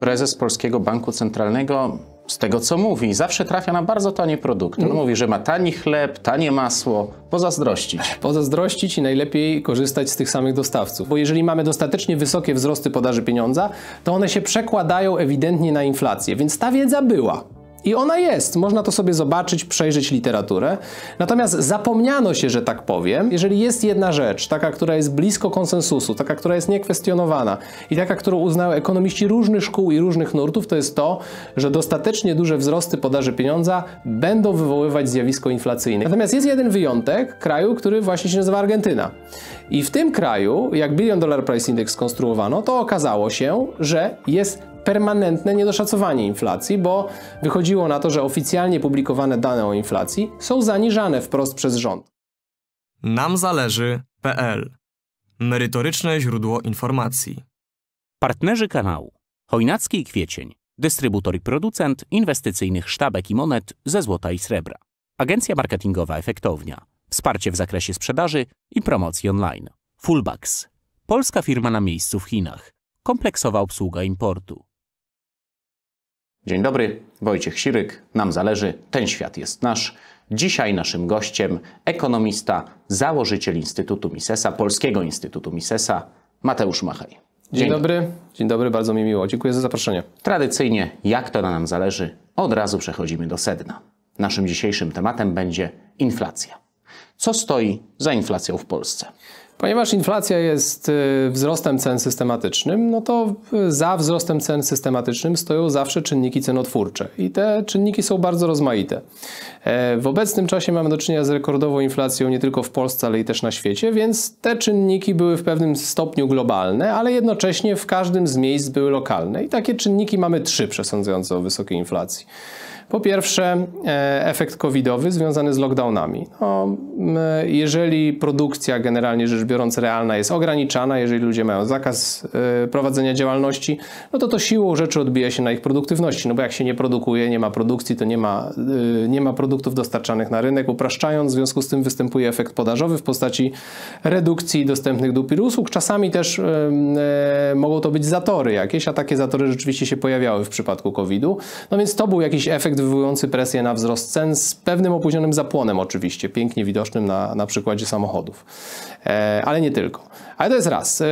prezes Polskiego Banku Centralnego, z tego co mówi, zawsze trafia na bardzo tanie produkty. On mówi, że ma tani chleb, tanie masło, pozazdrościć. Pozazdrościć i najlepiej korzystać z tych samych dostawców. Bo jeżeli mamy dostatecznie wysokie wzrosty podaży pieniądza, to one się przekładają ewidentnie na inflację. Więc ta wiedza była. I ona jest, można to sobie zobaczyć, przejrzeć literaturę. Natomiast zapomniano się, że tak powiem, jeżeli jest jedna rzecz, taka, która jest blisko konsensusu, taka, która jest niekwestionowana i taka, którą uznają ekonomiści różnych szkół i różnych nurtów, to jest to, że dostatecznie duże wzrosty podaży pieniądza będą wywoływać zjawisko inflacyjne. Natomiast jest jeden wyjątek kraju, który właśnie się nazywa Argentyna. I w tym kraju, jak Billion Dollar Price Index skonstruowano, to okazało się, że jest permanentne niedoszacowanie inflacji, bo wychodziło na to, że oficjalnie publikowane dane o inflacji są zaniżane wprost przez rząd. Nam zależy.pl Merytoryczne źródło informacji. Partnerzy kanału Chojnacki i Kwiecień, dystrybutor i producent inwestycyjnych sztabek i monet ze złota i srebra. Agencja marketingowa Efektownia, wsparcie w zakresie sprzedaży i promocji online. Fullbacks, polska firma na miejscu w Chinach, kompleksowa obsługa importu. Dzień dobry, Wojciech Siryk, nam zależy, ten świat jest nasz. Dzisiaj naszym gościem ekonomista, założyciel Instytutu Misesa, Polskiego Instytutu Misesa, Mateusz Machaj. Dzień, dobry, dzień dobry, bardzo mi miło. Dziękuję za zaproszenie. Tradycyjnie, jak to na nam zależy, od razu przechodzimy do sedna. Naszym dzisiejszym tematem będzie inflacja. Co stoi za inflacją w Polsce? Ponieważ inflacja jest y, wzrostem cen systematycznym, no to y, za wzrostem cen systematycznym stoją zawsze czynniki cenotwórcze i te czynniki są bardzo rozmaite. E, w obecnym czasie mamy do czynienia z rekordową inflacją nie tylko w Polsce, ale i też na świecie, więc te czynniki były w pewnym stopniu globalne, ale jednocześnie w każdym z miejsc były lokalne. I takie czynniki mamy trzy przesądzające o wysokiej inflacji. Po pierwsze, e, efekt covidowy związany z lockdownami. No, jeżeli produkcja, generalnie rzecz biorąc, realna jest ograniczana, jeżeli ludzie mają zakaz e, prowadzenia działalności, no to to siłą rzeczy odbija się na ich produktywności. No bo jak się nie produkuje, nie ma produkcji, to nie ma, e, nie ma produktów dostarczanych na rynek. Upraszczając, w związku z tym występuje efekt podażowy w postaci redukcji dostępnych dóbr usług. Czasami też mogą to być zatory jakieś, a takie zatory rzeczywiście się pojawiały w przypadku COVID-u. No więc to był jakiś efekt wywołujący presję na wzrost cen z pewnym opóźnionym zapłonem oczywiście, pięknie widocznym na, na przykładzie samochodów. E, ale nie tylko. Ale to jest raz. E,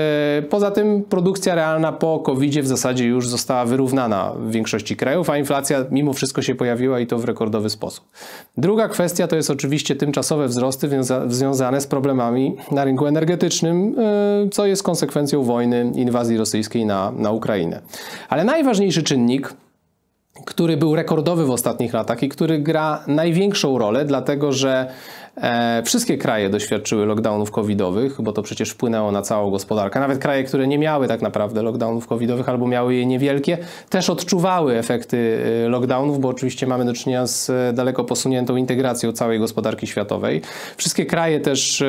poza tym produkcja realna po covid w zasadzie już została wyrównana w większości krajów, a inflacja mimo wszystko się pojawiła i to w rekordowy sposób. Druga kwestia to jest oczywiście tymczasowe wzrosty związane z problemami na rynku energetycznym, e, co jest konsekwencją wojny, inwazji rosyjskiej na, na Ukrainę. Ale najważniejszy czynnik, który był rekordowy w ostatnich latach i który gra największą rolę, dlatego że wszystkie kraje doświadczyły lockdownów covidowych, bo to przecież wpłynęło na całą gospodarkę. Nawet kraje, które nie miały tak naprawdę lockdownów covidowych albo miały je niewielkie, też odczuwały efekty e, lockdownów, bo oczywiście mamy do czynienia z e, daleko posuniętą integracją całej gospodarki światowej. Wszystkie kraje też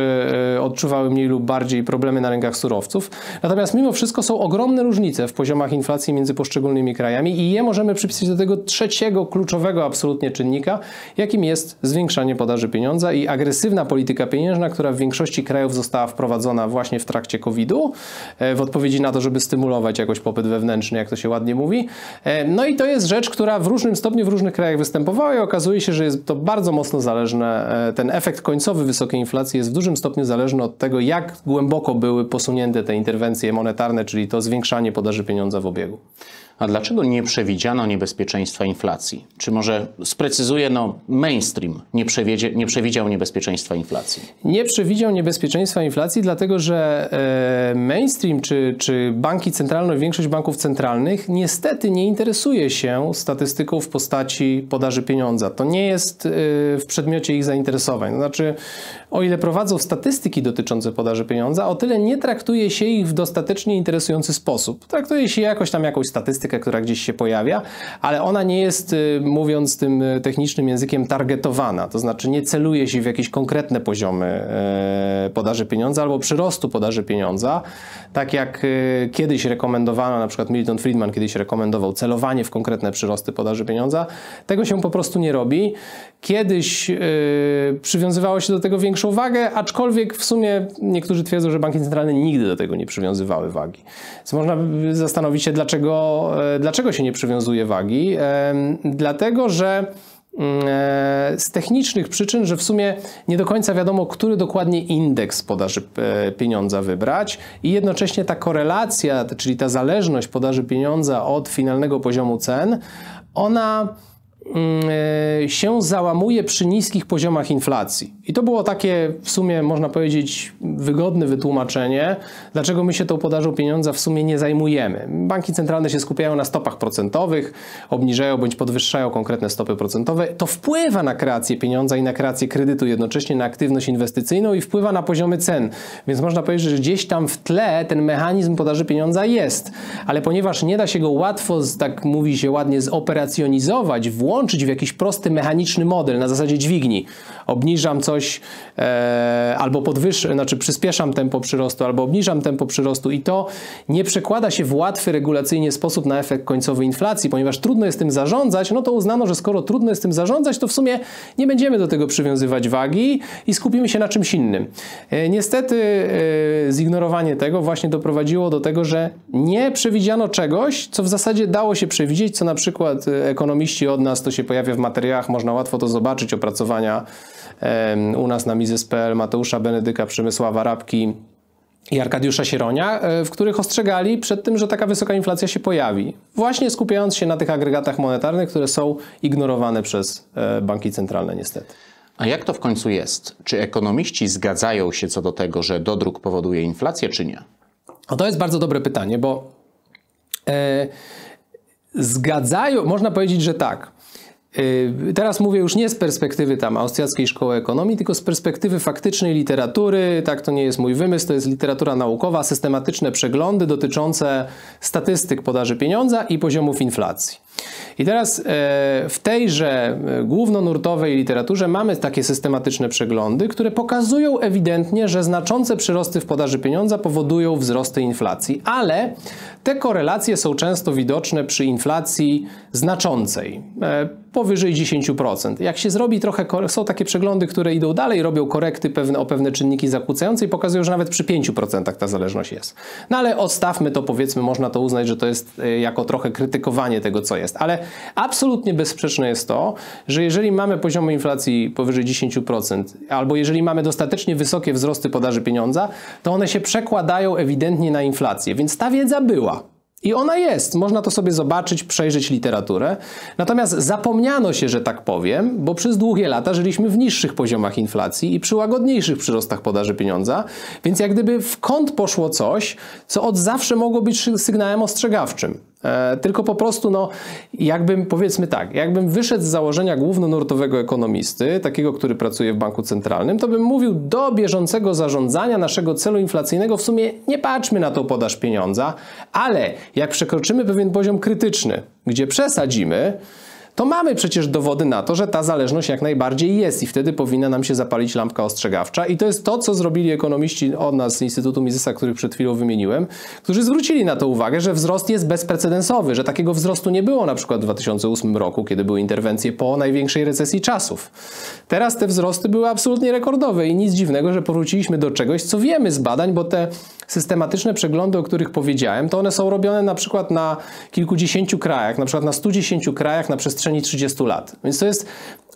odczuwały mniej lub bardziej problemy na rynkach surowców. Natomiast mimo wszystko są ogromne różnice w poziomach inflacji między poszczególnymi krajami i je możemy przypisać do tego trzeciego kluczowego absolutnie czynnika, jakim jest zwiększanie podaży pieniądza i agresywna polityka pieniężna, która w większości krajów została wprowadzona właśnie w trakcie COVID-u, e, w odpowiedzi na to, żeby stymulować jakoś popyt wewnętrzny, jak to się ładnie mówi. E, no i to jest rzecz, która w różnym stopniu w różnych krajach występowała i okazuje się, że jest to bardzo mocno zależne. E, ten efekt końcowy wysokiej inflacji jest w dużym stopniu zależny od tego, jak głęboko były posunięte te interwencje monetarne, czyli to zwiększanie podaży pieniądza w obiegu. A dlaczego nie przewidziano niebezpieczeństwa inflacji? Czy może sprecyzuję, no mainstream nie, nie przewidział niebezpieczeństwa inflacji? Nie przewidział niebezpieczeństwa inflacji, dlatego że e, mainstream czy, czy banki centralne, większość banków centralnych niestety nie interesuje się statystyką w postaci podaży pieniądza. To nie jest e, w przedmiocie ich zainteresowań. To znaczy, o ile prowadzą statystyki dotyczące podaży pieniądza, o tyle nie traktuje się ich w dostatecznie interesujący sposób. Traktuje się jakoś tam jakąś statystykę, która gdzieś się pojawia, ale ona nie jest, y, mówiąc tym y, technicznym językiem, targetowana. To znaczy nie celuje się w jakieś konkretne poziomy e, podaży pieniądza albo przyrostu podaży pieniądza, tak jak y, kiedyś rekomendowano, na przykład Milton Friedman kiedyś rekomendował celowanie w konkretne przyrosty podaży pieniądza. Tego się po prostu nie robi. Kiedyś przywiązywało się do tego większą wagę, aczkolwiek w sumie niektórzy twierdzą, że banki centralne nigdy do tego nie przywiązywały wagi. Więc można zastanowić się, dlaczego Dlaczego się nie przywiązuje wagi? Dlatego, że mm, z technicznych przyczyn, że w sumie nie do końca wiadomo, który dokładnie indeks podaży pieniądza wybrać i jednocześnie ta korelacja, czyli ta zależność podaży pieniądza od finalnego poziomu cen, ona e, się załamuje przy niskich poziomach inflacji. I to było takie w sumie, można powiedzieć, wygodne wytłumaczenie, dlaczego my się tą podażą pieniądza w sumie nie zajmujemy. Banki centralne się skupiają na stopach procentowych, obniżają bądź podwyższają konkretne stopy procentowe. To wpływa na kreację pieniądza i na kreację kredytu, jednocześnie na aktywność inwestycyjną i wpływa na poziomy cen. Więc można powiedzieć, że gdzieś tam w tle ten mechanizm podaży pieniądza jest. Ale ponieważ nie da się go łatwo, tak mówi się ładnie, zoperacjonizować, włączyć, włączyć w jakiś prosty, mechaniczny model na zasadzie dźwigni. Obniżam coś e, albo podwyższam, znaczy przyspieszam tempo przyrostu, albo obniżam tempo przyrostu i to nie przekłada się w łatwy, regulacyjnie sposób na efekt końcowy inflacji, ponieważ trudno jest tym zarządzać, no to uznano, że skoro trudno jest tym zarządzać, to w sumie nie będziemy do tego przywiązywać wagi i skupimy się na czymś innym. E, niestety e, zignorowanie tego właśnie doprowadziło do tego, że nie przewidziano czegoś, co w zasadzie dało się przewidzieć, co na przykład e, ekonomiści od nas to się pojawia w materiałach, można łatwo to zobaczyć, opracowania u nas na Mises.pl Mateusza Benedyka, Przemysława Rabki i Arkadiusza Sieronia, e, w których ostrzegali przed tym, że taka wysoka inflacja się pojawi. Właśnie skupiając się na tych agregatach monetarnych, które są ignorowane przez e, banki centralne niestety. A jak to w końcu jest? Czy ekonomiści zgadzają się co do tego, że dodruk powoduje inflację, czy nie? No to jest bardzo dobre pytanie, bo e, zgadzają, można powiedzieć, że tak. Y, teraz mówię już nie z perspektywy tam Austriackiej Szkoły Ekonomii, tylko z perspektywy faktycznej literatury. Tak, to nie jest mój wymysł, to jest literatura naukowa, systematyczne przeglądy dotyczące statystyk podaży pieniądza i poziomów inflacji. I teraz e, w tejże e, głównonurtowej literaturze mamy takie systematyczne przeglądy, które pokazują ewidentnie, że znaczące przyrosty w podaży pieniądza powodują wzrosty inflacji, ale te korelacje są często widoczne przy inflacji znaczącej, e, powyżej 10%. Jak się zrobi trochę, są takie przeglądy, które idą dalej, robią korekty pewne, o pewne czynniki zakłócające i pokazują, że nawet przy 5% ta zależność jest. No ale odstawmy to, powiedzmy, można to uznać, że to jest jako trochę krytykowanie tego, co jest. Ale absolutnie bezsprzeczne jest to, że jeżeli mamy poziomy inflacji powyżej 10%, albo jeżeli mamy dostatecznie wysokie wzrosty podaży pieniądza, to one się przekładają ewidentnie na inflację. Więc ta wiedza była. I ona jest, można to sobie zobaczyć, przejrzeć literaturę. Natomiast zapomniano się, że tak powiem, bo przez długie lata żyliśmy w niższych poziomach inflacji i przy łagodniejszych przyrostach podaży pieniądza, więc jak gdyby w kąt poszło coś, co od zawsze mogło być sygnałem ostrzegawczym. E, tylko po prostu, no, jakbym, powiedzmy tak, jakbym wyszedł z założenia głównonurtowego ekonomisty, takiego, który pracuje w banku centralnym, to bym mówił do bieżącego zarządzania naszego celu inflacyjnego w sumie nie patrzmy na tą podaż pieniądza, ale jak przekroczymy pewien poziom krytyczny, gdzie przesadzimy, to mamy przecież dowody na to, że ta zależność jak najbardziej jest i wtedy powinna nam się zapalić lampka ostrzegawcza. I to jest to, co zrobili ekonomiści od nas z Instytutu Misesa, których przed chwilą wymieniłem, którzy zwrócili na to uwagę, że wzrost jest bezprecedensowy, że takiego wzrostu nie było na przykład w 2008 roku, kiedy były interwencje po największej recesji czasów. Teraz te wzrosty były absolutnie rekordowe i nic dziwnego, że powróciliśmy do czegoś, co wiemy z badań, bo te systematyczne przeglądy, o których powiedziałem, to one są robione na przykład na kilkudziesięciu krajach, na przykład na 110 krajach na przestrzeni 30 lat. Więc to jest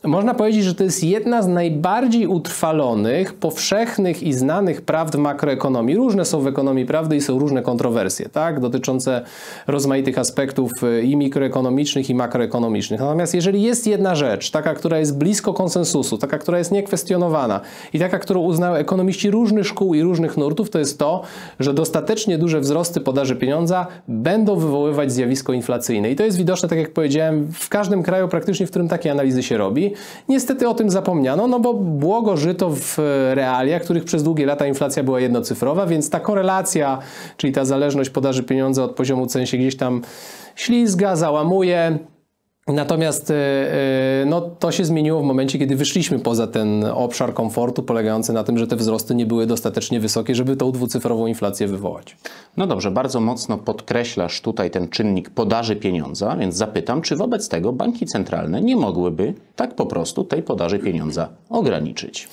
można powiedzieć, że to jest jedna z najbardziej utrwalonych, powszechnych i znanych prawd makroekonomii. Różne są w ekonomii prawdy i są różne kontrowersje, tak, dotyczące rozmaitych aspektów y, i mikroekonomicznych, i makroekonomicznych. Natomiast jeżeli jest jedna rzecz, taka, która jest blisko konsensusu, taka, która jest niekwestionowana i taka, którą uznają ekonomiści różnych szkół i różnych nurtów, to jest to, że dostatecznie duże wzrosty podaży pieniądza będą wywoływać zjawisko inflacyjne. I to jest widoczne, tak jak powiedziałem, w każdym kraju praktycznie, w którym takie analizy się robi. Niestety o tym zapomniano, no bo błogo żyto w realiach, których przez długie lata inflacja była jednocyfrowa, więc ta korelacja, czyli ta zależność podaży pieniądza od poziomu cen się gdzieś tam ślizga, załamuje. Natomiast e, e, no, to się zmieniło w momencie, kiedy wyszliśmy poza ten obszar komfortu, polegający na tym, że te wzrosty nie były dostatecznie wysokie, żeby tą dwucyfrową inflację wywołać. No dobrze, bardzo mocno podkreślasz tutaj ten czynnik podaży pieniądza, więc zapytam, czy wobec tego banki centralne nie mogłyby tak po prostu tej podaży pieniądza ograniczyć?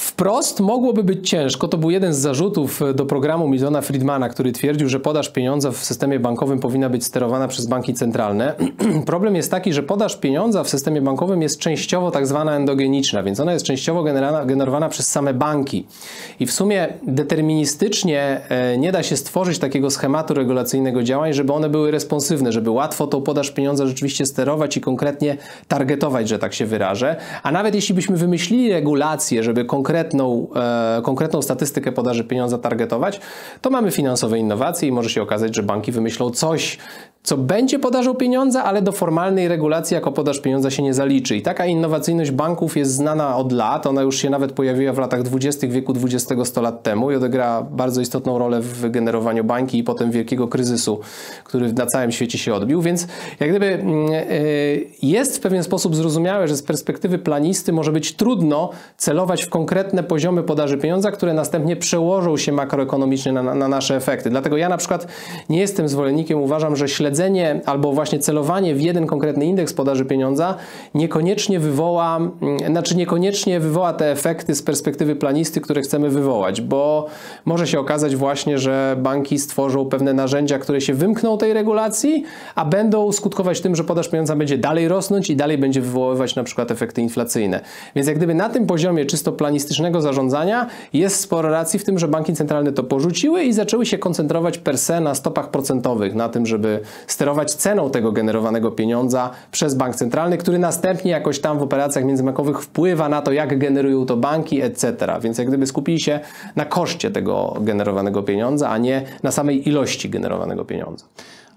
Wprost mogłoby być ciężko. To był jeden z zarzutów do programu Miltona Friedmana, który twierdził, że podaż pieniądza w systemie bankowym powinna być sterowana przez banki centralne. Problem jest taki, że podaż pieniądza w systemie bankowym jest częściowo tak zwana endogeniczna, więc ona jest częściowo generowana przez same banki. I w sumie deterministycznie e, nie da się stworzyć takiego schematu regulacyjnego działań, żeby one były responsywne, żeby łatwo tą podaż pieniądza rzeczywiście sterować i konkretnie targetować, że tak się wyrażę. A nawet jeśli byśmy wymyślili regulacje, żeby konkretną, e, konkretną statystykę podaży pieniądza targetować, to mamy finansowe innowacje i może się okazać, że banki wymyślą coś, co będzie podażą pieniądza, ale do formalnej regulacji jako podaż pieniądza się nie zaliczy. I taka innowacyjność banków jest znana od lat. Ona już się nawet pojawiła w latach 20. wieku XX 100 lat temu i odegrała bardzo istotną rolę w generowaniu bańki i potem wielkiego kryzysu, który na całym świecie się odbił. Więc jak gdyby mm, e, jest w pewien sposób zrozumiałe, że z perspektywy planisty może być trudno celować w konkretne poziomy podaży pieniądza, które następnie przełożą się makroekonomicznie na, na nasze efekty. Dlatego ja na przykład nie jestem zwolennikiem, uważam, że śledzenie albo właśnie celowanie w jeden konkretny indeks podaży pieniądza niekoniecznie wywoła, mm, znaczy niekoniecznie wywoła te efekty z perspektywy planisty, które chcemy wywołać, bo może się okazać właśnie, że banki stworzą pewne narzędzia, które się wymkną tej regulacji, a będą skutkować tym, że podaż pieniądza będzie dalej rosnąć i dalej będzie wywoływać na przykład efekty inflacyjne. Więc jak gdyby na tym poziomie czysto planistycznego zarządzania jest sporo racji w tym, że banki centralne to porzuciły i zaczęły się koncentrować per se na stopach procentowych, na tym, żeby sterować ceną tego generowanego pieniądza przez bank centralny, który następnie jakoś tam w operacjach międzybankowych wpływa na to, jak generują to banki, etc. Więc jak gdyby skupili się na koszcie tego generowanego pieniądza, a nie na samej ilości generowanego pieniądza.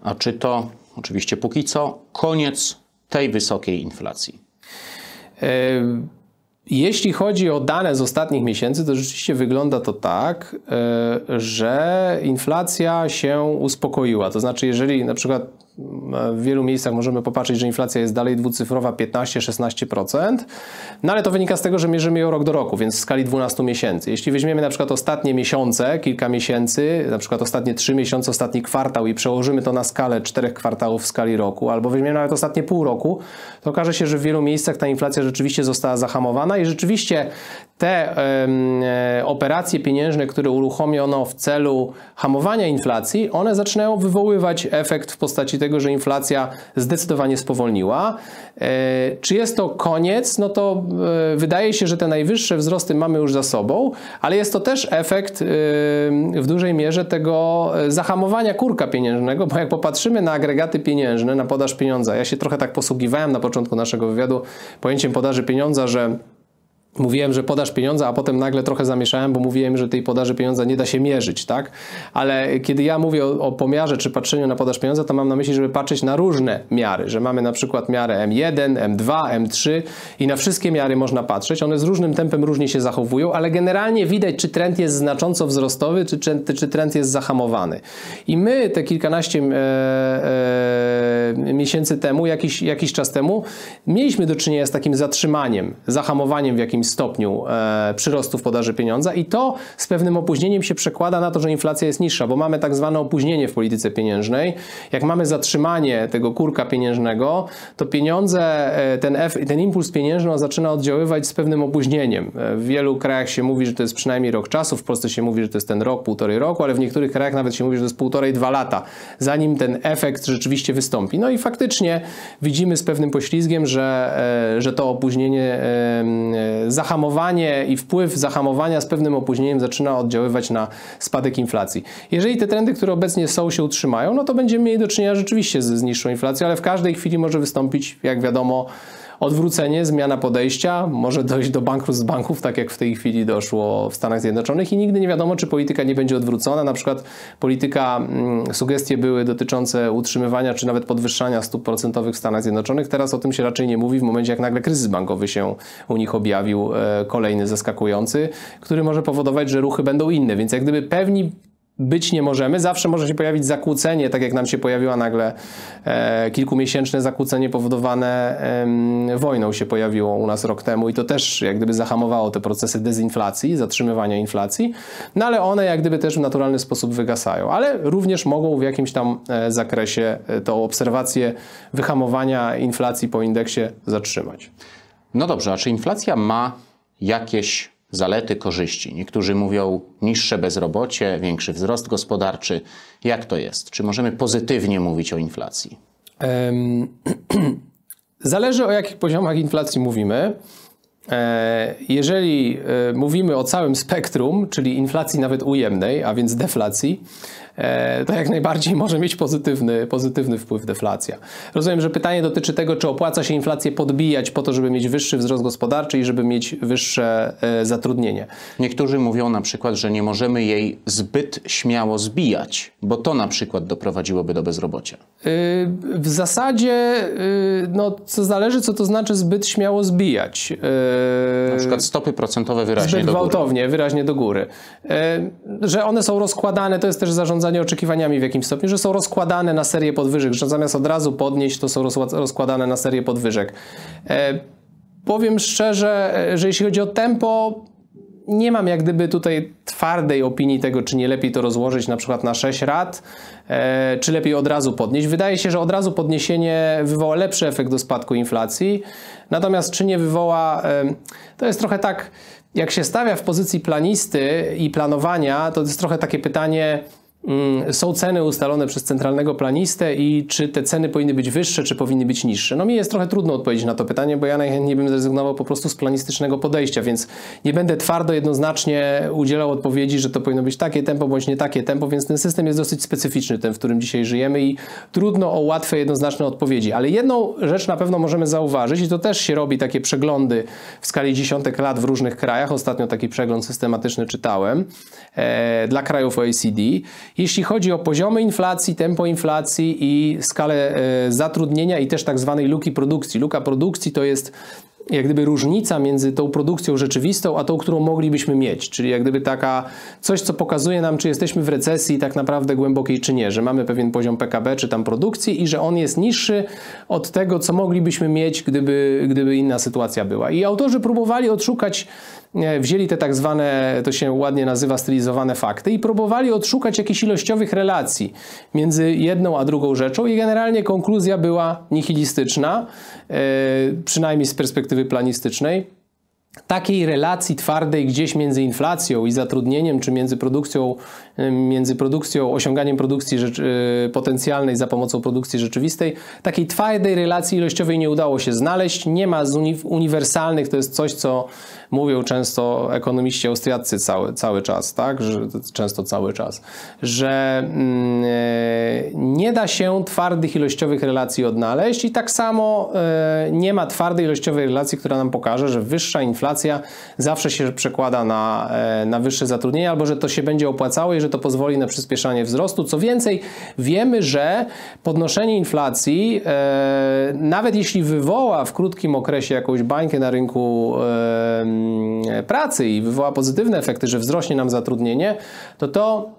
A czy to oczywiście póki co koniec tej wysokiej inflacji? Yy jeśli chodzi o dane z ostatnich miesięcy, to rzeczywiście wygląda to tak, e, że inflacja się uspokoiła. To znaczy, jeżeli na przykład w wielu miejscach możemy popatrzeć, że inflacja jest dalej dwucyfrowa 15-16%, no ale to wynika z tego, że mierzymy ją rok do roku, więc w skali 12 miesięcy. Jeśli weźmiemy na przykład ostatnie miesiące, kilka miesięcy, na przykład ostatnie 3 miesiące, ostatni kwartał i przełożymy to na skalę 4 kwartałów w skali roku, albo weźmiemy nawet ostatnie pół roku, to okaże się, że w wielu miejscach ta inflacja rzeczywiście została zahamowana i rzeczywiście te e, operacje pieniężne, które uruchomiono w celu hamowania inflacji, one zaczynają wywoływać efekt w postaci tego, że inflacja zdecydowanie spowolniła. E, czy jest to koniec? No to e, wydaje się, że te najwyższe wzrosty mamy już za sobą, ale jest to też efekt w dużej mierze tego zahamowania kurka pieniężnego, bo jak popatrzymy na agregaty pieniężne, na podaż pieniądza, ja się trochę tak posługiwałem na początku naszego wywiadu pojęciem podaży pieniądza, że Mówiłem, że podaż pieniądza, a potem nagle trochę zamieszałem, bo mówiłem, że tej podaży pieniądza nie da się mierzyć, tak? Ale kiedy ja mówię o, o, pomiarze czy patrzeniu na podaż pieniądza, to mam na myśli, żeby patrzeć na różne miary, że mamy na przykład miarę M1, M2, M3 i na wszystkie miary można patrzeć. One z różnym tempem różnie się zachowują, ale generalnie widać, czy trend jest znacząco wzrostowy, czy, czy trend jest zahamowany. I my te kilkanaście e, e, miesięcy temu, jakiś, jakiś czas temu, mieliśmy do czynienia z takim zatrzymaniem, zahamowaniem w jakimś stopniu e, przyrostów podaży pieniądza i to z pewnym opóźnieniem się przekłada na to, że inflacja jest niższa, bo mamy tak zwane opóźnienie w polityce pieniężnej. Jak mamy zatrzymanie tego kurka pieniężnego, to pieniądze, e, ten, F, ten impuls pieniężny zaczyna oddziaływać z pewnym opóźnieniem. E, w wielu krajach się mówi, że to jest przynajmniej rok czasu, w Polsce się mówi, że to jest ten rok, półtorej roku, ale w niektórych krajach nawet się mówi, że to jest półtorej, dwa lata, zanim ten efekt rzeczywiście wystąpi. No i faktycznie widzimy z pewnym poślizgiem, że, że to opóźnienie zahamowanie i wpływ zahamowania z pewnym opóźnieniem zaczyna oddziaływać na spadek inflacji. Jeżeli te trendy, które obecnie są, się utrzymają, no to będziemy mieli do czynienia rzeczywiście z, z niższą inflacją, ale w każdej chwili może wystąpić, jak wiadomo, odwrócenie, zmiana podejścia, może dojść do bankructw banków, tak jak w tej chwili doszło w Stanach Zjednoczonych i nigdy nie wiadomo, czy polityka nie będzie odwrócona. Na przykład polityka, mm, sugestie były dotyczące utrzymywania czy nawet podwyższania stóp procentowych w Stanach Zjednoczonych. Teraz o tym się raczej nie mówi w momencie, jak nagle kryzys bankowy się u nich objawił, e, kolejny zaskakujący, który może powodować, że ruchy będą inne. Więc jak gdyby pewni być nie możemy. Zawsze może się pojawić zakłócenie, tak jak nam się pojawiło nagle e, kilkumiesięczne zakłócenie powodowane e, wojną się pojawiło u nas rok temu i to też jak gdyby zahamowało te procesy dezinflacji, zatrzymywania inflacji, no ale one jak gdyby też w naturalny sposób wygasają, ale również mogą w jakimś tam e, zakresie e, tą obserwację wyhamowania inflacji po indeksie zatrzymać. No dobrze, a czy inflacja ma jakieś zalety, korzyści? Niektórzy mówią niższe bezrobocie, większy wzrost gospodarczy. Jak to jest? Czy możemy pozytywnie mówić o inflacji? Zależy o jakich poziomach inflacji mówimy. E, jeżeli e, mówimy o całym spektrum, czyli inflacji nawet ujemnej, a więc deflacji, to jak najbardziej może mieć pozytywny, pozytywny wpływ deflacja. Rozumiem, że pytanie dotyczy tego, czy opłaca się inflację podbijać po to, żeby mieć wyższy wzrost gospodarczy i żeby mieć wyższe e, zatrudnienie. Niektórzy mówią na przykład, że nie możemy jej zbyt śmiało zbijać, bo to na przykład doprowadziłoby do bezrobocia. E, w zasadzie no, to zależy, co to znaczy zbyt śmiało zbijać. Na przykład stopy procentowe wyraźnie zbyt do góry. gwałtownie, wyraźnie do góry. Że one są rozkładane, to jest też zarządzanie zarządzanie oczekiwaniami w jakimś stopniu, że są rozkładane na serię podwyżek, że zamiast od razu podnieść, to są rozkładane na serię podwyżek. E, powiem szczerze, e, że jeśli chodzi o tempo, nie mam jak gdyby tutaj twardej opinii tego, czy nie lepiej to rozłożyć na przykład na 6 rat, e, czy lepiej od razu podnieść. Wydaje się, że od razu podniesienie wywoła lepszy efekt do spadku inflacji, natomiast czy nie wywoła, e, to jest trochę tak, jak się stawia w pozycji planisty i planowania, to jest trochę takie pytanie, są ceny ustalone przez centralnego planistę i czy te ceny powinny być wyższe, czy powinny być niższe? No mi jest trochę trudno odpowiedzieć na to pytanie, bo ja najchętniej bym zrezygnował po prostu z planistycznego podejścia, więc nie będę twardo, jednoznacznie udzielał odpowiedzi, że to powinno być takie tempo, bądź nie takie tempo, więc ten system jest dosyć specyficzny, ten, w którym dzisiaj żyjemy i trudno o łatwe, jednoznaczne odpowiedzi. Ale jedną rzecz na pewno możemy zauważyć i to też się robi takie przeglądy w skali dziesiątek lat w różnych krajach. Ostatnio taki przegląd systematyczny czytałem e, dla krajów OECD jeśli chodzi o poziomy inflacji, tempo inflacji i skalę e, zatrudnienia i też tak zwanej luki produkcji. Luka produkcji to jest jak gdyby różnica między tą produkcją rzeczywistą, a tą, którą moglibyśmy mieć. Czyli jak gdyby taka coś, co pokazuje nam, czy jesteśmy w recesji tak naprawdę głębokiej, czy nie, że mamy pewien poziom PKB, czy tam produkcji i że on jest niższy od tego, co moglibyśmy mieć, gdyby, gdyby inna sytuacja była. I autorzy próbowali odszukać wzięli te tak zwane, to się ładnie nazywa stylizowane fakty i próbowali odszukać jakichś ilościowych relacji między jedną a drugą rzeczą i generalnie konkluzja była nihilistyczna, e, przynajmniej z perspektywy planistycznej takiej relacji twardej gdzieś między inflacją i zatrudnieniem, czy między produkcją, między produkcją, osiąganiem produkcji e, potencjalnej za pomocą produkcji rzeczywistej, takiej twardej relacji ilościowej nie udało się znaleźć. Nie ma uniwersalnych, to jest coś, co mówią często ekonomiści austriaccy cały, cały czas, tak, że często cały czas, że mm, e, nie da się twardych ilościowych relacji odnaleźć i tak samo e, nie ma twardej ilościowej relacji, która nam pokaże, że wyższa inflacja zawsze się przekłada na, e, na wyższe zatrudnienie albo że to się będzie opłacało i że to pozwoli na przyspieszanie wzrostu. Co więcej, wiemy, że podnoszenie inflacji, nawet jeśli wywoła w krótkim okresie jakąś bańkę na rynku pracy i wywoła pozytywne efekty, że wzrośnie nam zatrudnienie, to to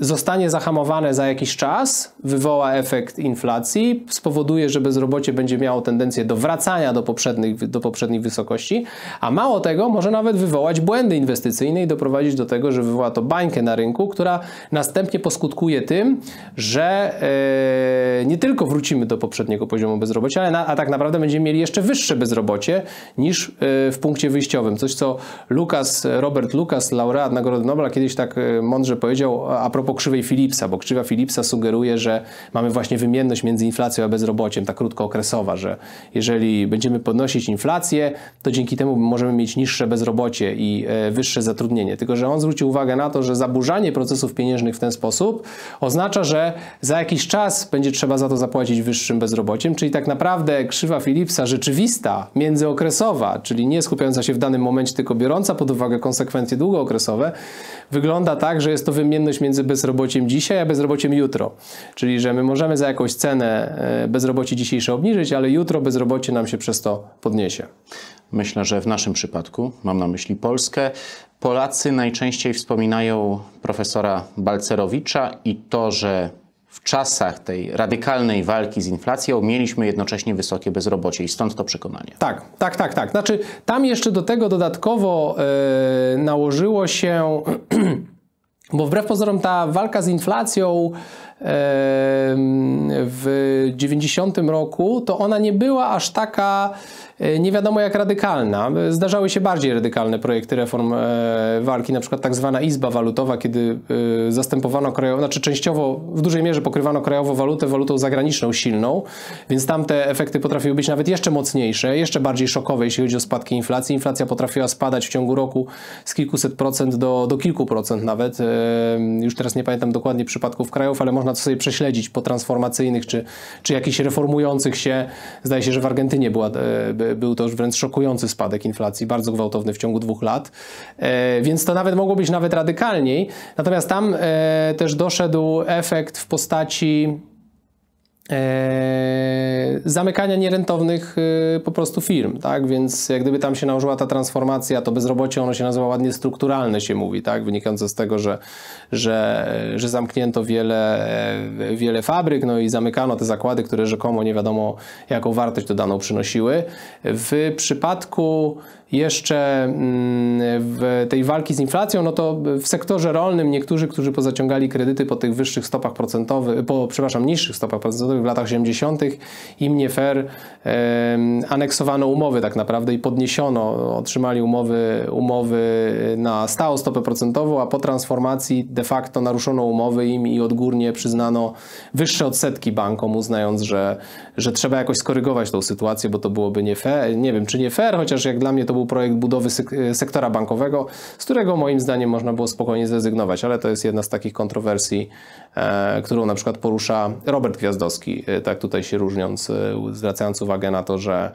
zostanie zahamowane za jakiś czas, wywoła efekt inflacji, spowoduje, że bezrobocie będzie miało tendencję do wracania do poprzednich, do poprzednich wysokości, a mało tego, może nawet wywołać błędy inwestycyjne i doprowadzić do tego, że wywoła to bańkę na rynku, która następnie poskutkuje tym, że e, nie tylko wrócimy do poprzedniego poziomu bezrobocia, ale na, a tak naprawdę będziemy mieli jeszcze wyższe bezrobocie niż e, w punkcie wyjściowym. Coś, co Lucas, Robert Lucas, laureat Nagrody Nobla, kiedyś tak mądrze powiedział a propos krzywej Philipsa, bo krzywa Philipsa sugeruje, że mamy właśnie wymienność między inflacją a bezrobociem, ta krótkookresowa, że jeżeli będziemy podnosić inflację, to dzięki temu możemy mieć niższe bezrobocie i e, wyższe zatrudnienie. Tylko, że on zwrócił uwagę na to, że zaburzanie procesów pieniężnych w ten sposób oznacza, że za jakiś czas będzie trzeba za to zapłacić wyższym bezrobociem, czyli tak naprawdę krzywa Philipsa rzeczywista, międzyokresowa, czyli nie skupiająca się w danym momencie, tylko biorąca pod uwagę konsekwencje długookresowe, wygląda tak, że jest to wymienność między bezrobociem dzisiaj a bezrobociem jutro. Czyli, że my możemy za jakąś cenę e, bezrobocie dzisiejsze obniżyć, ale jutro bezrobocie nam się przez to podniesie. Myślę, że w naszym przypadku, mam na myśli Polskę, Polacy najczęściej wspominają profesora Balcerowicza i to, że w czasach tej radykalnej walki z inflacją mieliśmy jednocześnie wysokie bezrobocie i stąd to przekonanie. Tak, tak, tak, tak. Znaczy tam jeszcze do tego dodatkowo yy, nałożyło się, bo wbrew pozorom ta walka z inflacją w 90 roku, to ona nie była aż taka nie wiadomo jak radykalna. Zdarzały się bardziej radykalne projekty reform e, walki, na przykład tak zwana izba walutowa, kiedy e, zastępowano krajową, znaczy częściowo w dużej mierze pokrywano krajową walutę walutą zagraniczną silną, więc tam te efekty potrafiły być nawet jeszcze mocniejsze, jeszcze bardziej szokowe, jeśli chodzi o spadki inflacji. Inflacja potrafiła spadać w ciągu roku z kilkuset procent do, do kilku procent nawet. Już teraz nie pamiętam dokładnie przypadków krajów, ale można to sobie prześledzić po transformacyjnych czy, czy jakichś reformujących się. Zdaje się, że w Argentynie była, był to już wręcz szokujący spadek inflacji, bardzo gwałtowny w ciągu dwóch lat, e, więc to nawet mogło być nawet radykalniej. Natomiast tam e, też doszedł efekt w postaci zamykania nierentownych po prostu firm, tak? Więc jak gdyby tam się nałożyła ta transformacja, to bezrobocie ono się nazywa ładnie strukturalne się mówi, tak? Wynikające z tego, że, że, że zamknięto wiele, wiele fabryk, no i zamykano te zakłady, które rzekomo nie wiadomo jaką wartość dodaną przynosiły. W przypadku jeszcze mm, w tej walki z inflacją, no to w sektorze rolnym niektórzy, którzy pozaciągali kredyty po tych wyższych stopach procentowych, po, przepraszam, niższych stopach procentowych w latach 80., im nie fair aneksowano umowy tak naprawdę i podniesiono, otrzymali umowy, umowy na stałą stopę procentową, a po transformacji de facto naruszono umowy im i odgórnie przyznano wyższe odsetki bankom, uznając, że, że trzeba jakoś skorygować tą sytuację, bo to byłoby nie fair, nie wiem czy nie fair, chociaż jak dla mnie to był projekt budowy sektora bankowego, z którego moim zdaniem można było spokojnie zrezygnować, ale to jest jedna z takich kontrowersji, e, którą na przykład porusza Robert Gwiazdowski, e, tak tutaj się różniąc, e, zwracając uwagę na to, że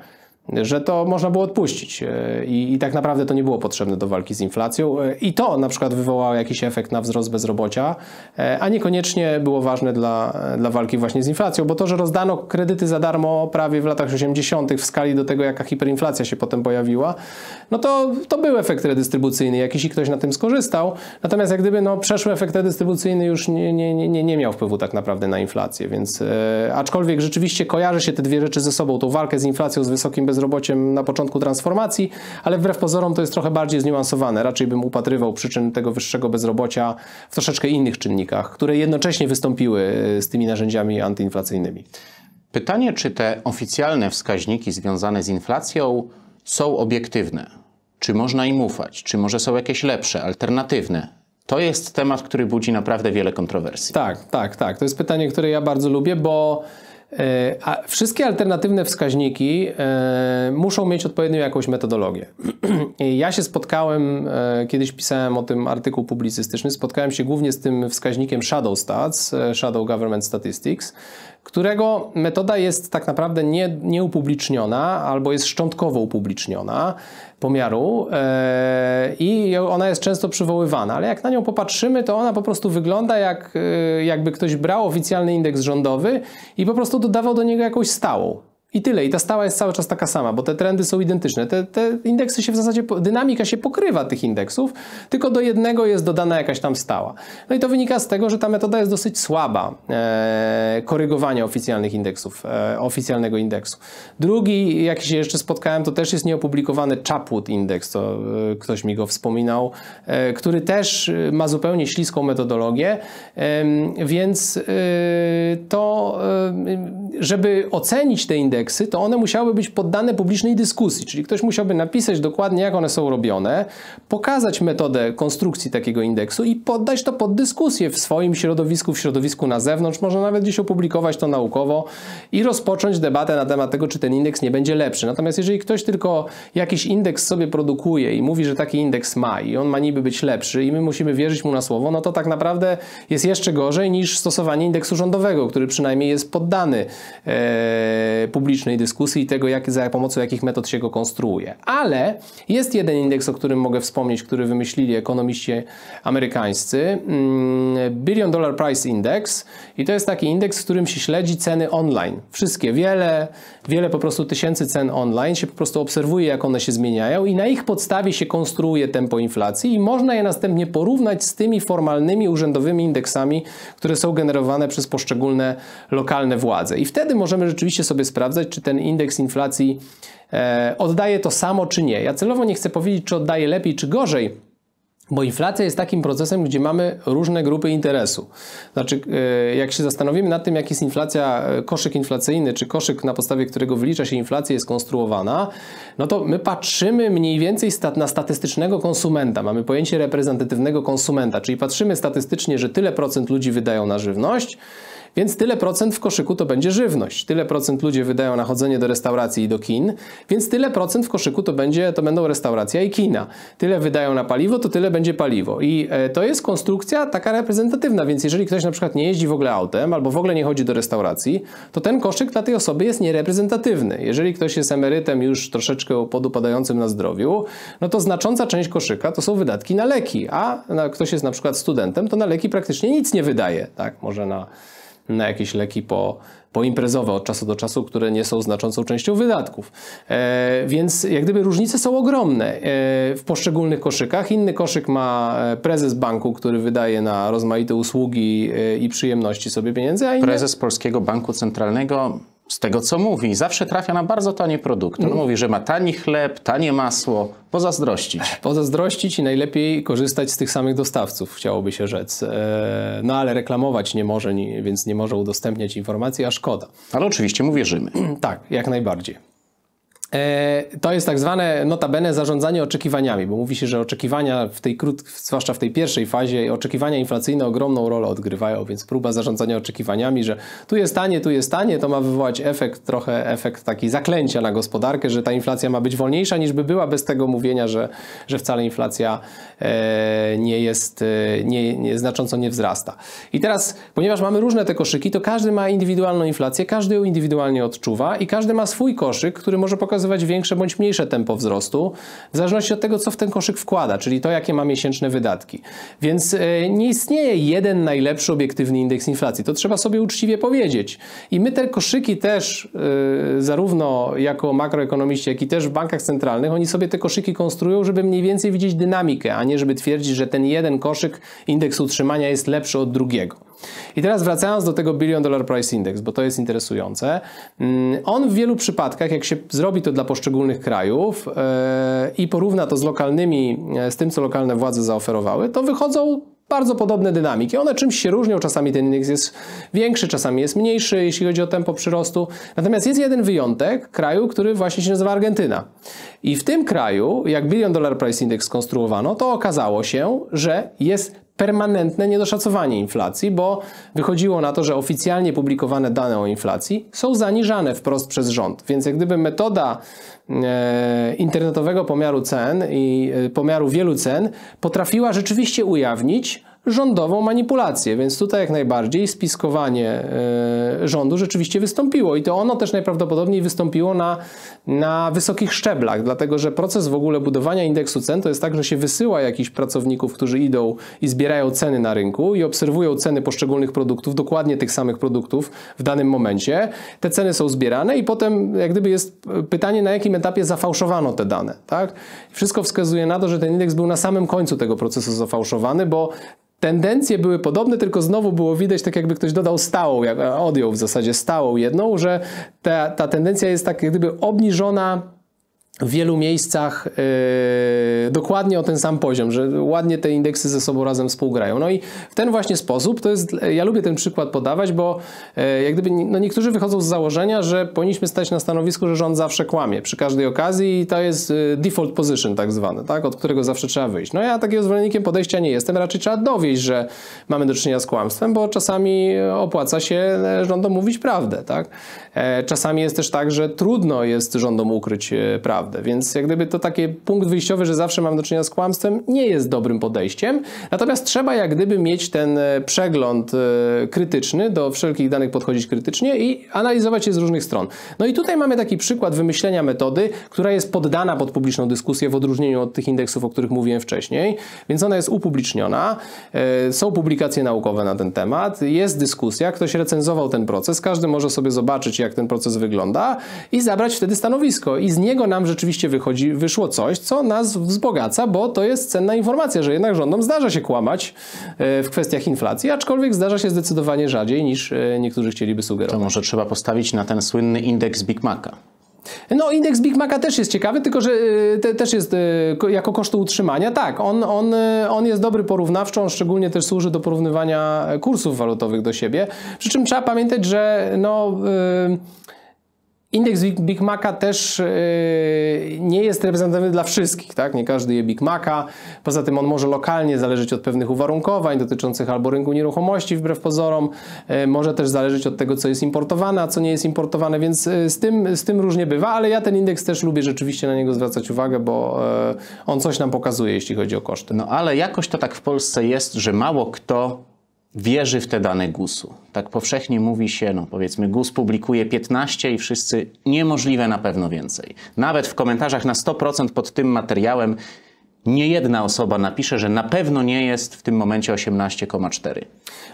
że to można było odpuścić e, I, i, tak naprawdę to nie było potrzebne do walki z inflacją e, i to na przykład wywołało jakiś efekt na wzrost bezrobocia, e, a niekoniecznie było ważne dla, dla walki właśnie z inflacją, bo to, że rozdano kredyty za darmo prawie w latach 80. w skali do tego, jaka hiperinflacja się potem pojawiła, no to, to był efekt redystrybucyjny, jakiś i ktoś na tym skorzystał, natomiast jak gdyby no, przeszły efekt redystrybucyjny już nie, nie, nie, nie miał wpływu tak naprawdę na inflację, więc aczkolwiek rzeczywiście kojarzy się te dwie rzeczy ze sobą, tą walkę z inflacją z wysokim bezrobociem, bezrobociem na początku transformacji, ale wbrew pozorom to jest trochę bardziej zniuansowane. Raczej bym upatrywał przyczyn tego wyższego bezrobocia w troszeczkę innych czynnikach, które jednocześnie wystąpiły e, z tymi narzędziami antyinflacyjnymi. Pytanie, czy te oficjalne wskaźniki związane z inflacją są obiektywne? Czy można im ufać? Czy może są jakieś lepsze, alternatywne? To jest temat, który budzi naprawdę wiele kontrowersji. Tak, tak, tak. To jest pytanie, które ja bardzo lubię, bo a wszystkie alternatywne wskaźniki e, muszą mieć odpowiednią jakąś metodologię. Ja się spotkałem, e, kiedyś pisałem o tym artykuł publicystyczny, spotkałem się głównie z tym wskaźnikiem Shadow Stats, Shadow Government Statistics, którego metoda jest tak naprawdę nie, nieupubliczniona albo jest szczątkowo upubliczniona pomiaru e, i ona jest często przywoływana, ale jak na nią popatrzymy, to ona po prostu wygląda jak e, jakby ktoś brał oficjalny indeks rządowy i po prostu dodawał do niego jakąś stałą. I tyle. I ta stała jest cały czas taka sama, bo te trendy są identyczne. Te, te, indeksy się w zasadzie, dynamika się pokrywa tych indeksów, tylko do jednego jest dodana jakaś tam stała. No i to wynika z tego, że ta metoda jest dosyć słaba e, korygowania oficjalnych indeksów, e, oficjalnego indeksu. Drugi, jaki się jeszcze spotkałem, to też jest nieopublikowany Chapwood Index, to e, ktoś mi go wspominał, e, który też e, ma zupełnie śliską metodologię, więc e, to, żeby ocenić te indeksy, to one musiały być poddane publicznej dyskusji, czyli ktoś musiałby napisać dokładnie, jak one są robione, pokazać metodę konstrukcji takiego indeksu i poddać to pod dyskusję w swoim środowisku, w środowisku na zewnątrz. Można nawet gdzieś opublikować to naukowo i rozpocząć debatę na temat tego, czy ten indeks nie będzie lepszy. Natomiast jeżeli ktoś tylko jakiś indeks sobie produkuje i mówi, że taki indeks ma i on ma niby być lepszy i my musimy wierzyć mu na słowo, no to tak naprawdę jest jeszcze gorzej niż stosowanie indeksu rządowego, który przynajmniej jest poddany e, publicznej publicznej dyskusji i tego, jak, za pomocą jakich metod się go konstruuje. Ale jest jeden indeks, o którym mogę wspomnieć, który wymyślili ekonomiści amerykańscy, mm, Billion Dollar Price Index i to jest taki indeks, w którym się śledzi ceny online. Wszystkie, wiele, wiele po prostu tysięcy cen online się po prostu obserwuje, jak one się zmieniają i na ich podstawie się konstruuje tempo inflacji i można je następnie porównać z tymi formalnymi, urzędowymi indeksami, które są generowane przez poszczególne lokalne władze. I wtedy możemy rzeczywiście sobie sprawdzać, czy ten indeks inflacji e, oddaje to samo, czy nie. Ja celowo nie chcę powiedzieć, czy oddaje lepiej, czy gorzej, Bo inflacja jest takim procesem, gdzie mamy różne grupy interesu. Znaczy, e, jak się zastanowimy nad tym, jak jest inflacja, e, koszyk inflacyjny, czy koszyk, na podstawie którego wylicza się inflacja, jest konstruowana, no to my patrzymy mniej więcej na statystycznego konsumenta. Mamy pojęcie reprezentatywnego konsumenta, czyli patrzymy statystycznie, że tyle procent ludzi wydają na żywność, więc tyle procent w koszyku to będzie żywność. Tyle procent ludzie wydają na chodzenie do restauracji i do kin, więc tyle procent w koszyku to, będzie, to będą restauracja i kina. Tyle wydają na paliwo, to tyle będzie paliwo. I e, to jest konstrukcja taka reprezentatywna, więc jeżeli ktoś na przykład nie jeździ w ogóle autem albo w ogóle nie chodzi do restauracji, to ten koszyk dla tej osoby jest niereprezentatywny. Jeżeli ktoś jest emerytem już troszeczkę podupadającym na zdrowiu, no to znacząca część koszyka to są wydatki na leki, a ktoś jest na przykład studentem, to na leki praktycznie nic nie wydaje. Tak, może na na jakieś leki po, poimprezowe od czasu do czasu, które nie są znaczącą częścią wydatków. E, więc jak gdyby różnice są ogromne e, w poszczególnych koszykach. Inny koszyk ma e, prezes banku, który wydaje na rozmaite usługi e, i przyjemności sobie pieniędzy, a inny... Prezes Polskiego Banku Centralnego z tego co mówi, zawsze trafia na bardzo tanie produkty. On mówi, że ma tani chleb, tanie masło, pozazdrościć. Pozazdrościć i najlepiej korzystać z tych samych dostawców, chciałoby się rzec. E, no ale reklamować nie może, więc nie może udostępniać informacji, a szkoda. Ale oczywiście mu wierzymy. Tak, jak najbardziej. E, to jest tak zwane notabene zarządzanie oczekiwaniami, bo mówi się, że oczekiwania w tej krót, zwłaszcza w tej pierwszej fazie, oczekiwania inflacyjne ogromną rolę odgrywają, więc próba zarządzania oczekiwaniami, że tu jest tanie, tu jest tanie, to ma wywołać efekt, trochę efekt taki zaklęcia na gospodarkę, że ta inflacja ma być wolniejsza niż by była bez tego mówienia, że, że wcale inflacja e, nie jest, e, nie, nie, znacząco nie wzrasta. I teraz, ponieważ mamy różne te koszyki, to każdy ma indywidualną inflację, każdy ją indywidualnie odczuwa i każdy ma swój koszyk, który może pokazać pokazywać większe bądź mniejsze tempo wzrostu, w zależności od tego, co w ten koszyk wkłada, czyli to, jakie ma miesięczne wydatki. Więc e, nie istnieje jeden najlepszy obiektywny indeks inflacji. To trzeba sobie uczciwie powiedzieć. I my te koszyki też, e, zarówno jako makroekonomiści, jak i też w bankach centralnych, oni sobie te koszyki konstruują, żeby mniej więcej widzieć dynamikę, a nie żeby twierdzić, że ten jeden koszyk indeksu utrzymania jest lepszy od drugiego. I teraz wracając do tego Billion Dollar Price Index, bo to jest interesujące. Mm, on w wielu przypadkach, jak się zrobi to dla poszczególnych krajów e, i porówna to z lokalnymi, e, z tym, co lokalne władze zaoferowały, to wychodzą bardzo podobne dynamiki. One czymś się różnią, czasami ten indeks jest większy, czasami jest mniejszy, jeśli chodzi o tempo przyrostu. Natomiast jest jeden wyjątek kraju, który właśnie się nazywa Argentyna. I w tym kraju, jak Billion Dollar Price Index skonstruowano, to okazało się, że jest permanentne niedoszacowanie inflacji, bo wychodziło na to, że oficjalnie publikowane dane o inflacji są zaniżane wprost przez rząd. Więc jak gdyby metoda e, internetowego pomiaru cen i e, pomiaru wielu cen potrafiła rzeczywiście ujawnić rządową manipulację, więc tutaj jak najbardziej spiskowanie e, rządu rzeczywiście wystąpiło i to ono też najprawdopodobniej wystąpiło na, na wysokich szczeblach, dlatego że proces w ogóle budowania indeksu cen to jest tak, że się wysyła jakichś pracowników, którzy idą i zbierają ceny na rynku i obserwują ceny poszczególnych produktów, dokładnie tych samych produktów w danym momencie. Te ceny są zbierane i potem jak gdyby jest pytanie, na jakim etapie zafałszowano te dane. Tak? Wszystko wskazuje na to, że ten indeks był na samym końcu tego procesu zafałszowany, bo Tendencje były podobne, tylko znowu było widać, tak jakby ktoś dodał stałą, jak odjął w zasadzie stałą jedną, że ta, ta tendencja jest tak jak gdyby obniżona w wielu miejscach yy, dokładnie o ten sam poziom, że ładnie te indeksy ze sobą razem współgrają. No i w ten właśnie sposób, to jest, ja lubię ten przykład podawać, bo yy, jak gdyby no niektórzy wychodzą z założenia, że powinniśmy stać na stanowisku, że rząd zawsze kłamie przy każdej okazji i to jest yy, default position tak zwane, tak, od którego zawsze trzeba wyjść. No ja takiego zwolennikiem podejścia nie jestem, raczej trzeba dowieść, że mamy do czynienia z kłamstwem, bo czasami opłaca się rządom mówić prawdę, tak. Czasami jest też tak, że trudno jest rządom ukryć prawdę prawdę. Więc jak gdyby to taki punkt wyjściowy, że zawsze mam do czynienia z kłamstwem, nie jest dobrym podejściem. Natomiast trzeba jak gdyby mieć ten e, przegląd e, krytyczny, do wszelkich danych podchodzić krytycznie i analizować je z różnych stron. No i tutaj mamy taki przykład wymyślenia metody, która jest poddana pod publiczną dyskusję w odróżnieniu od tych indeksów, o których mówiłem wcześniej. Więc ona jest upubliczniona, e, są publikacje naukowe na ten temat, jest dyskusja, ktoś recenzował ten proces, każdy może sobie zobaczyć, jak ten proces wygląda i zabrać wtedy stanowisko. I z niego nam rzeczywiście wychodzi, wyszło coś, co nas wzbogaca, bo to jest cenna informacja, że jednak rządom zdarza się kłamać e, w kwestiach inflacji, aczkolwiek zdarza się zdecydowanie rzadziej niż e, niektórzy chcieliby sugerować. To może trzeba postawić na ten słynny indeks Big Maca. No, indeks Big Maca też jest ciekawy, tylko że y, te, też jest jako kosztu utrzymania. Tak, on, on, on jest dobry porównawczo, on szczególnie też służy do porównywania kursów walutowych do siebie. Przy czym trzeba pamiętać, że no. Yy, Indeks Big Maca też yy, nie jest reprezentatywny dla wszystkich, tak? Nie każdy je Big Maca. Poza tym on może lokalnie zależeć od pewnych uwarunkowań dotyczących albo rynku nieruchomości wbrew pozorom, yy, może też zależeć od tego, co jest importowane, a co nie jest importowane, więc yy, z tym, z tym różnie bywa, ale ja ten indeks też lubię rzeczywiście na niego zwracać uwagę, bo on coś nam pokazuje, jeśli chodzi o koszty. No ale jakoś to tak w Polsce jest, że mało kto wierzy w te dane GUS-u. Tak powszechnie mówi się, no powiedzmy, GUS publikuje 15 i wszyscy niemożliwe na pewno więcej. Nawet w komentarzach na 100% pod tym materiałem nie jedna osoba napisze, że na pewno nie jest w tym momencie 18,4.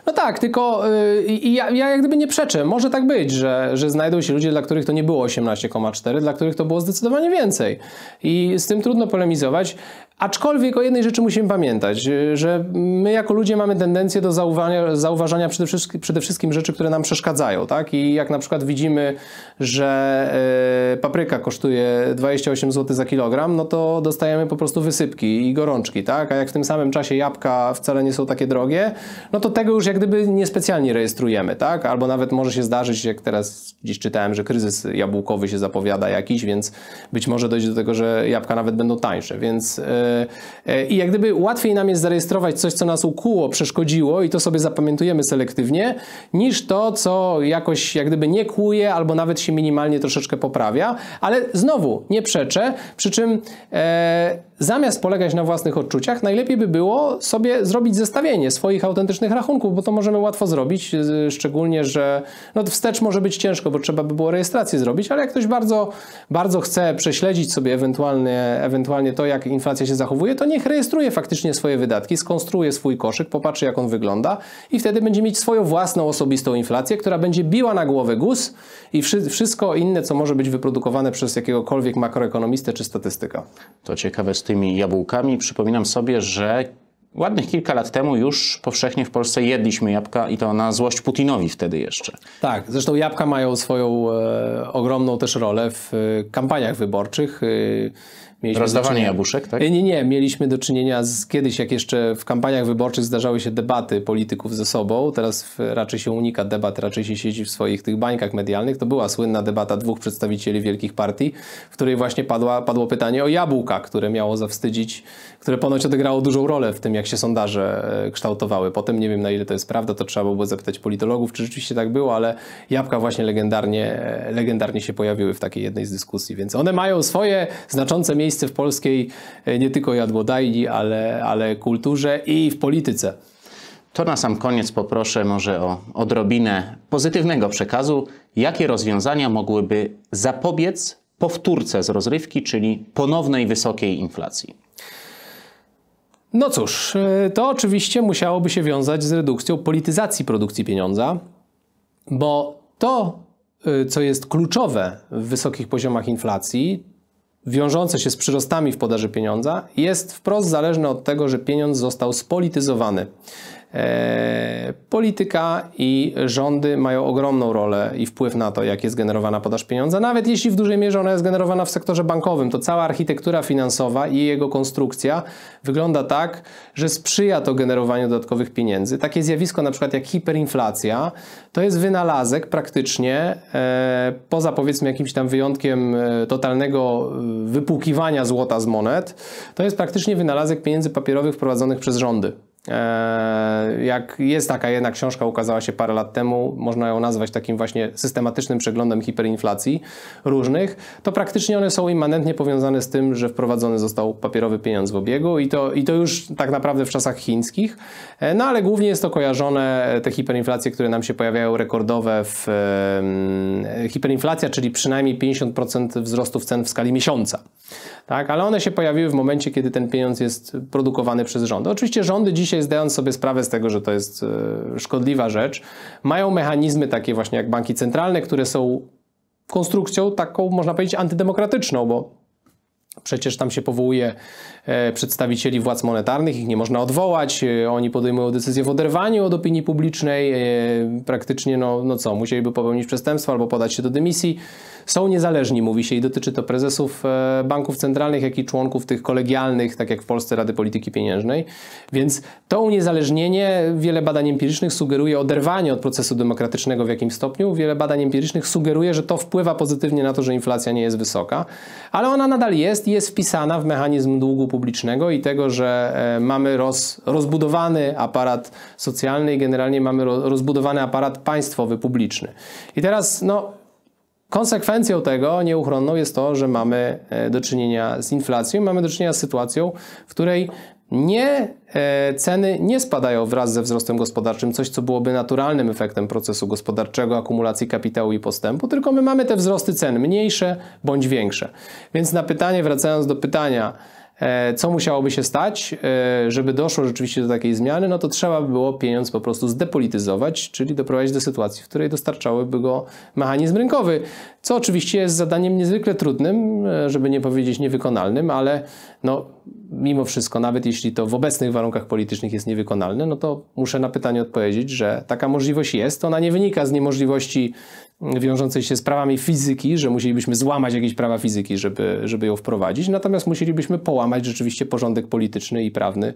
No tak, tylko yy, ja, ja jak gdyby nie przeczę. Może tak być, że, że znajdą się ludzie, dla których to nie było 18,4, dla których to było zdecydowanie więcej. I z tym trudno polemizować. Aczkolwiek o jednej rzeczy musimy pamiętać, że my jako ludzie mamy tendencję do zauważania, zauważania przede, wszystkim, przede wszystkim rzeczy, które nam przeszkadzają. Tak? I jak na przykład widzimy, że papryka kosztuje 28 zł za kilogram, no to dostajemy po prostu wysypki i gorączki. Tak? A jak w tym samym czasie jabłka wcale nie są takie drogie, no to tego już jak gdyby niespecjalnie rejestrujemy. Tak? Albo nawet może się zdarzyć, jak teraz gdzieś czytałem, że kryzys jabłkowy się zapowiada jakiś, więc być może dojdzie do tego, że jabłka nawet będą tańsze. Więc E, I jak gdyby łatwiej nam jest zarejestrować coś, co nas ukuło, przeszkodziło i to sobie zapamiętujemy selektywnie, niż to, co jakoś jak gdyby nie kłuje albo nawet się minimalnie troszeczkę poprawia. Ale znowu, nie przeczę, przy czym e, zamiast polegać na własnych odczuciach, najlepiej by było sobie zrobić zestawienie swoich autentycznych rachunków, bo to możemy łatwo zrobić, szczególnie, że no wstecz może być ciężko, bo trzeba by było rejestrację zrobić, ale jak ktoś bardzo, bardzo chce prześledzić sobie ewentualnie, ewentualnie to, jak inflacja się zachowuje, to niech rejestruje faktycznie swoje wydatki, skonstruuje swój koszyk, popatrzy jak on wygląda i wtedy będzie mieć swoją własną osobistą inflację, która będzie biła na głowę GUS i wszystko inne, co może być wyprodukowane przez jakiegokolwiek makroekonomistę czy statystyka. To ciekawe z tymi jabłkami. Przypominam sobie, że Ładnych kilka lat temu już powszechnie w Polsce jedliśmy jabłka i to na złość Putinowi wtedy jeszcze. Tak, zresztą jabłka mają swoją e, ogromną też rolę w e, kampaniach wyborczych. E, Mieliśmy Rozdawanie jabłuszek, tak? Nie, nie. Mieliśmy do czynienia z kiedyś, jak jeszcze w kampaniach wyborczych zdarzały się debaty polityków ze sobą. Teraz raczej się unika debat, raczej się siedzi w swoich tych bańkach medialnych. To była słynna debata dwóch przedstawicieli wielkich partii, w której właśnie padła, padło pytanie o jabłka, które miało zawstydzić, które ponoć odegrało dużą rolę w tym, jak się sondaże e, kształtowały. Potem nie wiem, na ile to jest prawda, to trzeba było zapytać politologów, czy rzeczywiście tak było, ale jabłka właśnie legendarnie, e, legendarnie się pojawiły w takiej jednej z dyskusji. Więc one mają swoje znaczące miejsce miejsce w polskiej e, nie tylko jadłodajni, ale, ale kulturze i w polityce. To na sam koniec poproszę może o odrobinę pozytywnego przekazu. Jakie rozwiązania mogłyby zapobiec powtórce z rozrywki, czyli ponownej wysokiej inflacji? No cóż, e, to oczywiście musiałoby się wiązać z redukcją polityzacji produkcji pieniądza, bo to, e, co jest kluczowe w wysokich poziomach inflacji, wiążące się z przyrostami w podaży pieniądza jest wprost zależne od tego, że pieniądz został spolityzowany. E, polityka i rządy mają ogromną rolę i wpływ na to, jak jest generowana podaż pieniądza. Nawet jeśli w dużej mierze ona jest generowana w sektorze bankowym, to cała architektura finansowa i jego konstrukcja wygląda tak, że sprzyja to generowaniu dodatkowych pieniędzy. Takie zjawisko na przykład jak hiperinflacja, to jest wynalazek praktycznie, e, poza powiedzmy jakimś tam wyjątkiem e, totalnego wypłukiwania złota z monet, to jest praktycznie wynalazek pieniędzy papierowych wprowadzonych przez rządy. E, jak jest taka jedna książka, ukazała się parę lat temu, można ją nazwać takim właśnie systematycznym przeglądem hiperinflacji różnych, to praktycznie one są immanentnie powiązane z tym, że wprowadzony został papierowy pieniądz w obiegu i to, i to już tak naprawdę w czasach chińskich, e, no ale głównie jest to kojarzone, te hiperinflacje, które nam się pojawiają rekordowe w hiperinflacja, czyli przynajmniej 50% wzrostów cen w skali miesiąca. Tak, ale one się pojawiły w momencie, kiedy ten pieniądz jest produkowany przez rządy. Oczywiście rządy dziś dzisiaj zdając sobie sprawę z tego, że to jest e, szkodliwa rzecz, mają mechanizmy takie właśnie jak banki centralne, które są konstrukcją taką, można powiedzieć, antydemokratyczną, bo Przecież tam się powołuje przedstawicieli władz monetarnych, ich nie można odwołać, e, oni podejmują decyzję w oderwaniu od opinii publicznej, e, praktycznie no, no co, musieliby popełnić przestępstwo albo podać się do dymisji. Są niezależni, mówi się, i dotyczy to prezesów banków centralnych, jak i członków tych kolegialnych, tak jak w Polsce Rady Polityki Pieniężnej. Więc to uniezależnienie, wiele badań empirycznych sugeruje oderwanie od procesu demokratycznego w jakimś stopniu. Wiele badań empirycznych sugeruje, że to wpływa pozytywnie na to, że inflacja nie jest wysoka, ale ona nadal jest jest wpisana w mechanizm długu publicznego i tego, że e, mamy roz, rozbudowany aparat socjalny i generalnie mamy rozbudowany aparat państwowy, publiczny. I teraz, no, Konsekwencją tego nieuchronną jest to, że mamy e, do czynienia z inflacją, mamy do czynienia z sytuacją, w której nie, e, ceny nie spadają wraz ze wzrostem gospodarczym, coś co byłoby naturalnym efektem procesu gospodarczego, akumulacji kapitału i postępu, tylko my mamy te wzrosty cen mniejsze bądź większe. Więc na pytanie, wracając do pytania, co musiałoby się stać, e, żeby doszło rzeczywiście do takiej zmiany? No to trzeba by było pieniądz po prostu zdepolityzować, czyli doprowadzić do sytuacji, w której dostarczałyby go mechanizm rynkowy, co oczywiście jest zadaniem niezwykle trudnym, e, żeby nie powiedzieć niewykonalnym, ale no, mimo wszystko, nawet jeśli to w obecnych warunkach politycznych jest niewykonalne, no to muszę na pytanie odpowiedzieć, że taka możliwość jest. Ona nie wynika z niemożliwości wiążącej się z prawami fizyki, że musielibyśmy złamać jakieś prawa fizyki, żeby, żeby ją wprowadzić, natomiast musielibyśmy połamać rzeczywiście porządek polityczny i prawny,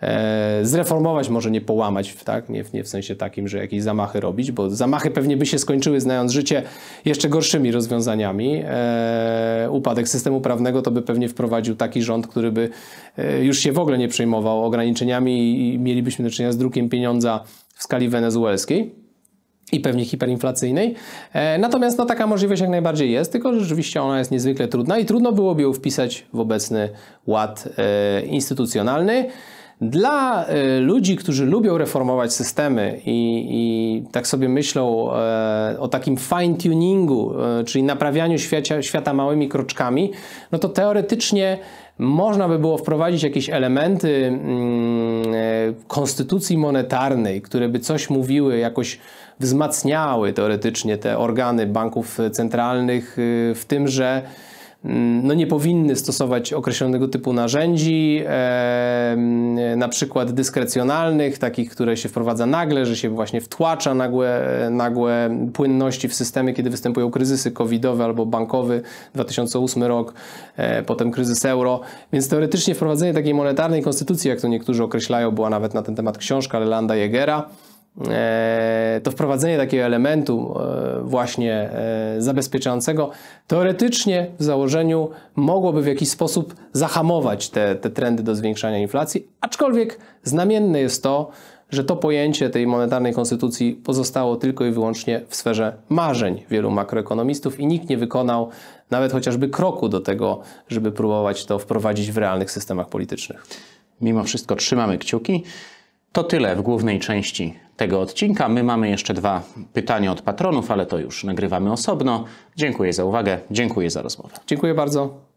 e, zreformować, może nie połamać, tak? nie, nie w sensie takim, że jakieś zamachy robić, bo zamachy pewnie by się skończyły, znając życie, jeszcze gorszymi rozwiązaniami. E, upadek systemu prawnego to by pewnie wprowadził taki rząd, który by e, już się w ogóle nie przejmował ograniczeniami i mielibyśmy do czynienia z drukiem pieniądza w skali wenezuelskiej i pewnie hiperinflacyjnej. E, natomiast no, taka możliwość jak najbardziej jest, tylko rzeczywiście ona jest niezwykle trudna i trudno byłoby ją wpisać w obecny ład e, instytucjonalny. Dla e, ludzi, którzy lubią reformować systemy i, i tak sobie myślą o takim fine-tuningu, czyli naprawianiu świata, świata małymi kroczkami, no to teoretycznie można by było wprowadzić jakieś elementy mm, konstytucji monetarnej, które by coś mówiły, jakoś wzmacniały teoretycznie te organy banków centralnych, y, w tym, że mm, no nie powinny stosować określonego typu narzędzi, na przykład dyskrecjonalnych, takich, które się wprowadza nagle, że się właśnie wtłacza nagłe, nagłe płynności w systemy, kiedy występują kryzysy covidowe albo bankowy, 2008 rok, e, potem kryzys euro. Więc teoretycznie wprowadzenie takiej monetarnej konstytucji, jak to niektórzy określają, była nawet na ten temat książka Lelanda Jegera, to wprowadzenie takiego elementu e, właśnie e, zabezpieczającego teoretycznie w założeniu mogłoby w jakiś sposób zahamować te, te trendy do zwiększania inflacji, aczkolwiek znamienne jest to, że to pojęcie tej monetarnej konstytucji pozostało tylko i wyłącznie w sferze marzeń wielu makroekonomistów i nikt nie wykonał nawet chociażby kroku do tego, żeby próbować to wprowadzić w realnych systemach politycznych. Mimo wszystko trzymamy kciuki. To tyle w głównej części tego odcinka. My mamy jeszcze dwa pytania od patronów, ale to już nagrywamy osobno. Dziękuję za uwagę, dziękuję za rozmowę. Dziękuję bardzo.